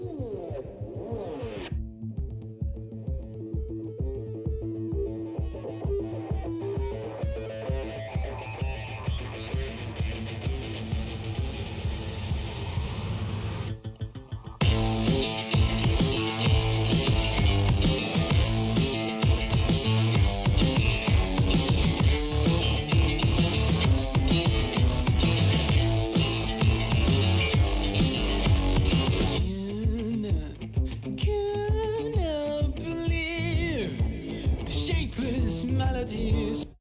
Ooh. plus maladies.